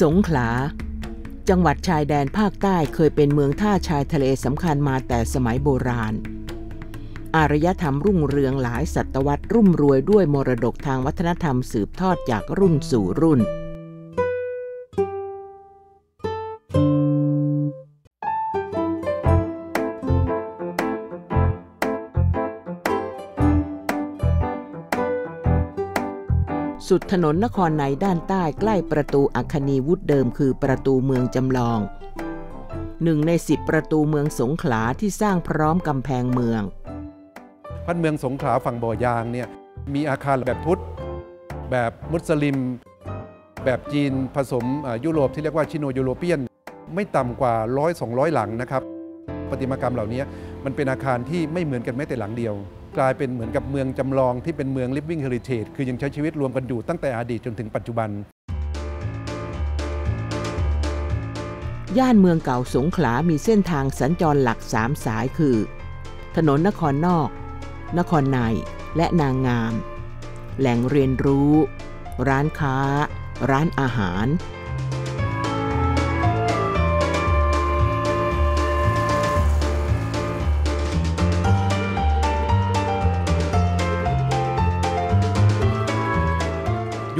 สงขลา จังหวัดชายแดนภาคใต้เคยเป็นเมืองท่าชายทะเลสำคัญมาแต่สมัยโบราณ อารยธรรมรุ่งเรืองหลายศตวรรษรุ่มรวยด้วยมรดกทางวัฒนธรรมสืบทอดจากรุ่นสู่รุ่น สุดถนนนครในด้านใต้ใกล้ประตูอัคนีวุฒเดิมคือประตูเมืองจำลองหนึ่งในสิบประตูเมืองสงขลาที่สร้างพร้อมกำแพงเมือง พันเมืองสงขลาฝั่งบ่อยางเนี่ยมีอาคารแบบพุทธ แบบมุสลิม แบบจีนผสมยุโรปที่เรียกว่าชิโนยูโรเปียน ไม่ต่ำกว่าร้อยสองร้อยหลังนะครับประติมากรรมเหล่านี้ มันเป็นอาคารที่ไม่เหมือนกันแม้แต่หลังเดียว กลายเป็นเหมือนกับเมืองจำลองที่เป็นเมือง living heritage คือยังใช้ชีวิตรวมกันอยู่ตั้งแต่อดีตจนถึงปัจจุบัน ย่านเมืองเก่าสงขลา มีเส้นทางสัญจรหลักสามสายคือ ถนนนครนอก นครใน และนางงาม แหล่งเรียนรู้ ร้านค้า ร้านอาหาร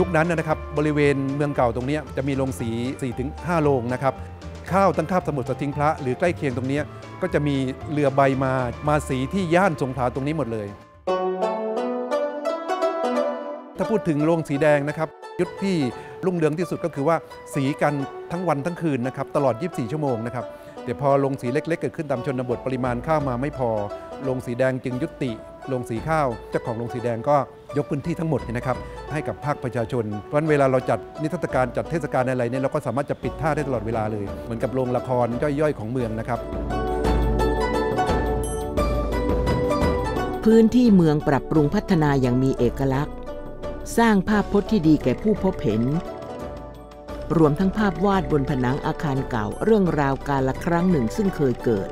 ยุคนั้นนะครับบริเวณเมืองเก่าตรงนี้จะมีโรงสี 4-5 โรงนะครับข้าวตั้งคาบสมุทรสทิงพระหรือใกล้เคียงตรงนี้ก็จะมีเรือใบมามาสีที่ย่านสงขลาตรงนี้หมดเลย ถ้าพูดถึงโรงสีแดงนะครับยุคที่รุ่งเรืองที่สุดก็คือว่าสีกันทั้งวันทั้งคืนนะครับตลอด 24 ชั่วโมงนะครับแต่พอโรงสีเล็ก ๆ เกิดขึ้นตามชนบทปริมาณข้าวมาไม่พอโรงสีแดงจึงยุติ โรงสีข้าวเจ้าของโรงสีแดงก็ยกพื้นที่ทั้งหมดเนี่ยนะครับให้กับภาคประชาชน เพราะฉะนั้นเวลาเราจัดนิทรรศการจัดเทศกาลอะไรเนี่ยเราก็สามารถจะปิดท่าได้ตลอดเวลาเลย เหมือนกับโรงละครย่อยๆของเมืองนะครับ พื้นที่เมืองปรับปรุงพัฒนาอย่างมีเอกลักษณ์ สร้างภาพพจน์ที่ดีแก่ผู้พบเห็น รวมทั้งภาพวาดบนผนังอาคารเก่าเรื่องราวการละครั้งหนึ่งซึ่งเคยเกิด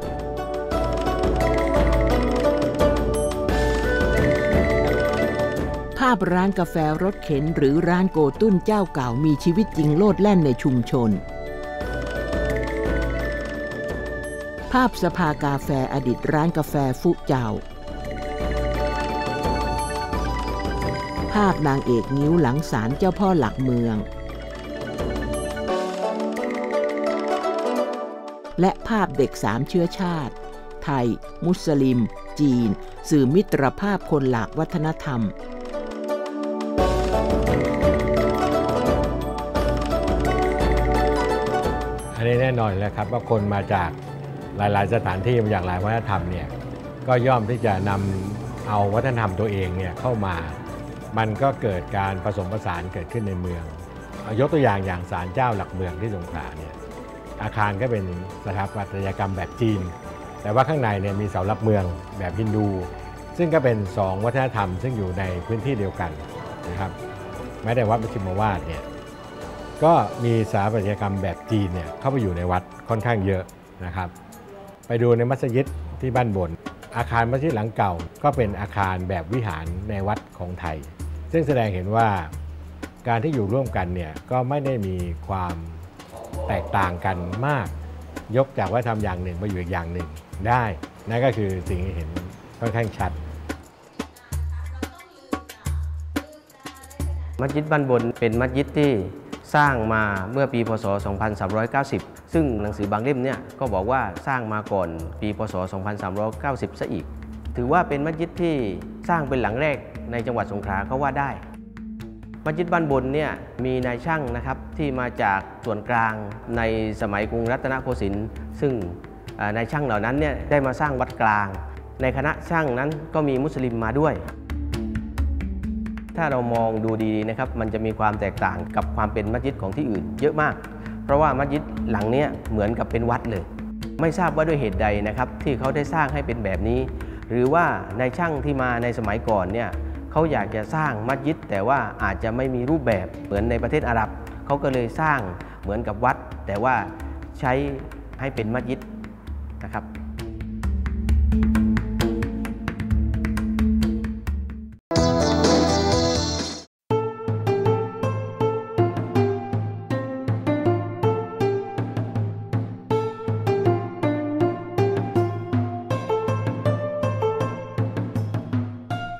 ภาพร้านกาแฟรถเข็นหรือร้านโกตุ้นเจ้าเก่ามีชีวิตจริงโลดแล่นในชุมชน ภาพสภากาแฟอดีตร้านกาแฟฟุเจ้า ภาพนางเอกนิ้วหลังศาลเจ้าพ่อหลักเมือง และภาพเด็กสามเชื้อชาติ ไทย มุสลิม จีน สื่อมิตรภาพคนหลากวัฒนธรรม อันนี้แน่นอนแล้วครับว่าคนมาจากหลาย ๆ สถานที่มาจากหลายวัฒนธรรมเนี่ยก็ย่อมที่จะนำเอาวัฒนธรรมตัวเองเนี่ยเข้ามา มันก็เกิดการผสมผสานเกิดขึ้นในเมืองอยกตัวอย่างอย่างศาลเจ้าหลักเมืองที่สงขลาเนี่ยอาคารก็เป็นสถาปัตยกรรมแบบจีน แต่ว่าข้างในเนี่ยมีเสาหลักเมืองแบบฮินดู ซึ่งก็เป็นสองวัฒนธรรมซึ่งอยู่ในพื้นที่เดียวกันนะครับแม้แต่วัดมชิมวาดเนี่ย ก็มีสถาปัตยกรรมแบบจีนเนี่ยเข้าไปอยู่ในวัดค่อนข้างเยอะนะครับ ไปดูในมัสยิดที่บ้านบน อาคารมัสยิดหลังเก่า ก็เป็นอาคารแบบวิหารในวัดของไทย ซึ่งแสดงเห็นว่าการที่อยู่ร่วมกันเนี่ยก็ไม่ได้มีความแตกต่างกันมาก ยกจากว่าทำอย่างหนึ่งมาอยู่อีกอย่างหนึ่งได้ นั่นก็คือสิ่งที่เห็นค่อนข้างชัดมัสยิดบ้านบนเป็นมัสยิดที่ สร้างมาเมื่อปีพศ 2390 ซึ่งหนังสือบางเล่มเนี่ยก็บอกว่าสร้างมาก่อนปีพศ 2390 ซะอีก ถือว่าเป็นมัสยิดที่สร้างเป็นหลังแรกในจังหวัดสงขลาก็ว่าได้ มัสยิดบ้านบนเนี่ยมีนายช่างนะครับที่มาจากส่วนกลางในสมัยกรุงรัตนโกสินทร์ซึ่งนายช่างเหล่านั้นเนี่ยได้มาสร้างวัดกลาง ในคณะช่างนั้นก็มีมุสลิมมาด้วย ถ้าเรามองดูดีๆนะครับมันจะมีความแตกต่างกับความเป็นมัสยิดของที่อื่นเยอะมาก เพราะว่ามัสยิดหลังเนี้ยเหมือนกับเป็นวัดเลย ไม่ทราบว่าด้วยเหตุใดนะครับที่เขาได้สร้างให้เป็นแบบนี้ หรือว่าในช่างที่มาในสมัยก่อนเนี่ยเขาอยากจะสร้างมัสยิด แต่ว่าอาจจะไม่มีรูปแบบเหมือนในประเทศอาหรับเขาก็เลยสร้างเหมือนกับวัด แต่ว่าใช้ให้เป็นมัสยิดนะครับ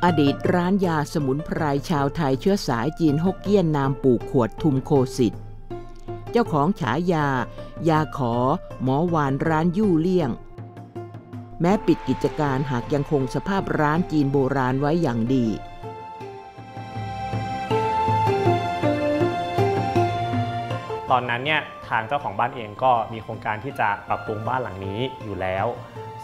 อดีตร้านยาสมุนไพรชาวไทยเชื้อสายจีนฮกเกี้ยนนามปู่ขวดทุมโคสิทธิ์เจ้าของฉายา ยาขอ หมอหวานร้านยู่เลี่ยง แม้ปิดกิจการหากยังคงสภาพร้านจีนโบราณไว้อย่างดีตอนนั้นเนี่ยทางเจ้าของบ้านเองก็มีโครงการที่จะปรับปรุงบ้านหลังนี้อยู่แล้ว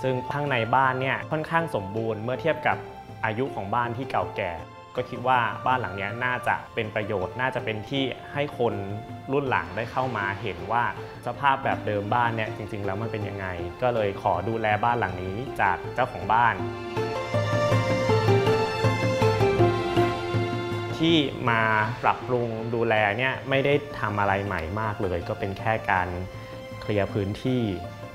ซึ่งข้างในบ้านเนี่ยค่อนข้างสมบูรณ์เมื่อเทียบกับ อายุของบ้านที่เก่าแก่ ก็คิดว่าบ้านหลังนี้น่าจะเป็นประโยชน์ น่าจะเป็นที่ให้คนรุ่นหลังได้เข้ามาเห็นว่าสภาพแบบเดิมบ้านเนี่ยจริง ๆ แล้วมันเป็นยังไง ก็เลยขอดูแลบ้านหลังนี้จากเจ้าของบ้านที่มาปรับปรุงดูแลเนี่ยไม่ได้ทำอะไรใหม่มากเลย ก็เป็นแค่การเคลียร์พื้นที่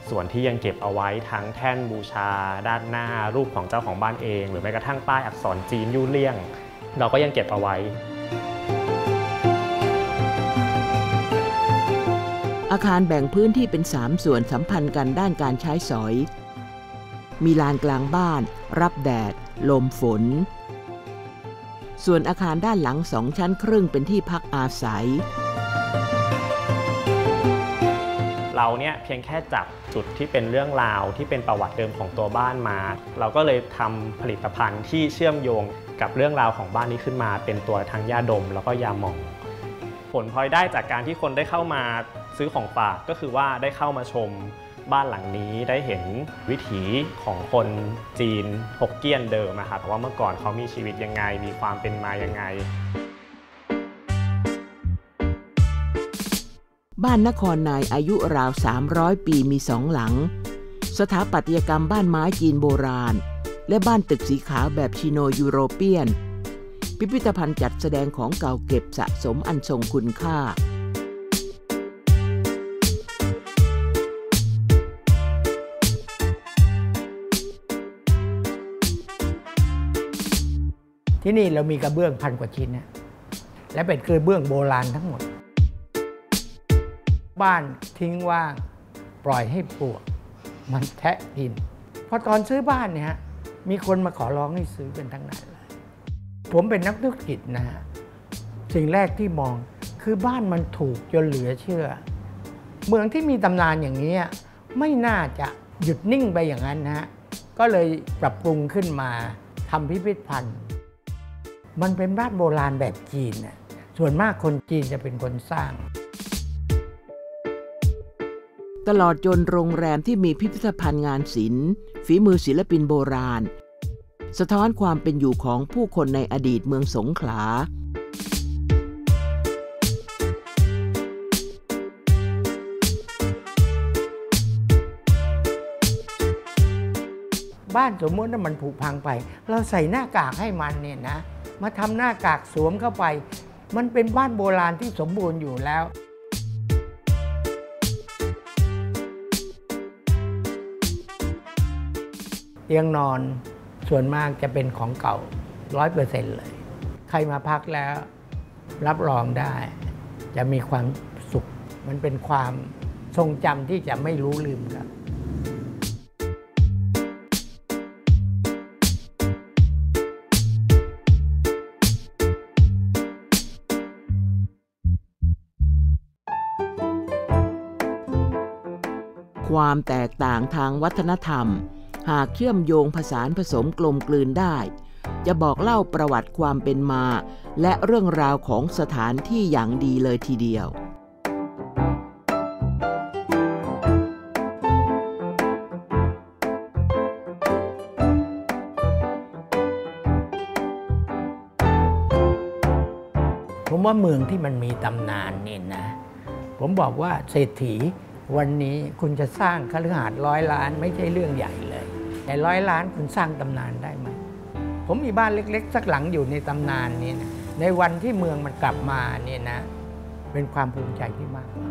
ส่วนที่ยังเก็บเอาไว้ทั้งแท่นบูชา ด้านหน้ารูปของเจ้าของบ้านเอง หรือแม้กระทั่งป้ายอักษรจีนยู่เลี่ยง เราก็ยังเก็บเอาไว้ อาคารแบ่งพื้นที่เป็น 3 ส่วนสัมพันธ์กันด้านการใช้สอย มีลานกลางบ้าน รับแดด ลมฝน ส่วนอาคารด้านหลังสองชั้นครึ่งเป็นที่พักอาศัย เราเนี่ยเพียงแค่จับจุดที่เป็นเรื่องราวที่เป็นประวัติเดิมของตัวบ้านมา เราก็เลยทำผลิตภัณฑ์ที่เชื่อมโยงกับเรื่องราวของบ้านนี้ขึ้นมา เป็นตัวทั้งยาดม แล้วก็ยาหมอง ผลพลอยได้จากการที่คนได้เข้ามาซื้อของฝากก็คือว่าได้เข้ามาชมบ้านหลังนี้ได้เห็นวิถีของคนจีนฮกเกี้ยนเดิมอะครับว่าเมื่อก่อนเขามีชีวิตยังไง มีความเป็นมายังไง บ้านนครนายอายุราว 300 ปีมีสองหลัง สถาปัตยกรรมบ้านไม้จีนโบราณ และบ้านตึกสีขาวแบบชิโนยูโรเปียน พิพิธภัณฑ์จัดแสดงของเก่าเก็บสะสมอันทรงคุณค่าที่นี่เรามีกระเบื้องพันกว่าชิ้นนะและเป็นกระเบื้องโบราณทั้งหมด บ้านทิ้งว่าง ปล่อยให้ปลวก มันแทะกินพอตอนซื้อบ้านเนี่ยมีคนมาขอร้องให้ซื้อเป็นทั้งนั้นเลยผมเป็นนักธุรกิจนะฮะสิ่งแรกที่มองคือบ้านมันถูกจนเหลือเชื่อ เมืองที่มีตำนานอย่างนี้ไม่น่าจะหยุดนิ่งไปอย่างนั้นนะฮะก็เลยปรับปรุงขึ้นมาทำพิพิธภัณฑ์ มันเป็นบ้านโบราณแบบจีนน่ะส่วนมากคนจีนจะเป็นคนสร้าง ตลอดจนโรงแรมที่มีพิพิธภัณฑ์งานศิลป์ฝีมือศิลปินโบราณ สะท้อนความเป็นอยู่ของผู้คนในอดีตเมืองสงขลาบ้านสมมติว่ามันผุพังไป เราใส่หน้ากากให้มันเนี่ยนะ มาทำหน้ากากสวมเข้าไป มันเป็นบ้านโบราณที่สมบูรณ์อยู่แล้ว เตียงนอนส่วนมากจะเป็นของเก่าร้อยเปอร์เซ็นต์เลย ใครมาพักแล้ว รับรองได้ จะมีความสุข มันเป็นความทรงจำที่จะไม่รู้ลืมครับความแตกต่างทางวัฒนธรรม หากเชื่อมโยงผสานผสมกลมกลืนได้ จะบอกเล่าประวัติความเป็นมา และเรื่องราวของสถานที่อย่างดีเลยทีเดียวผมว่าเมืองที่มันมีตำนานนี่นะ ผมบอกว่าเศรษฐีวันนี้คุณจะสร้างคฤหาสน์ร้อยล้านไม่ใช่เรื่องใหญ่เลย แต่ร้อยล้านคุณสร้างตำนานได้ไหม ผมมีบ้านเล็ก ๆ สักหลังอยู่ในตำนานนี่นะในวันที่เมืองมันกลับมาเนี่ยนะ เป็นความภูมิใจที่มากกว่า